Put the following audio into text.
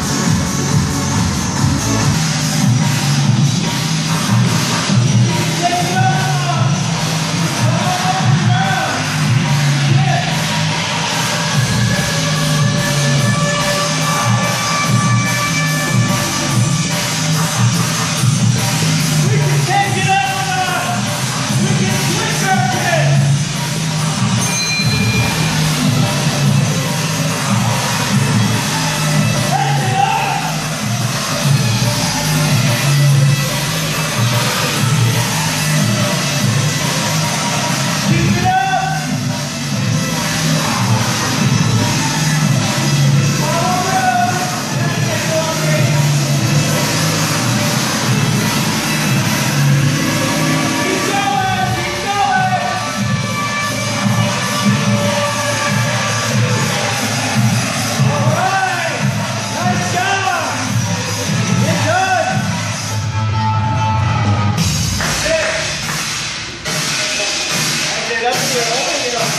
this. よ。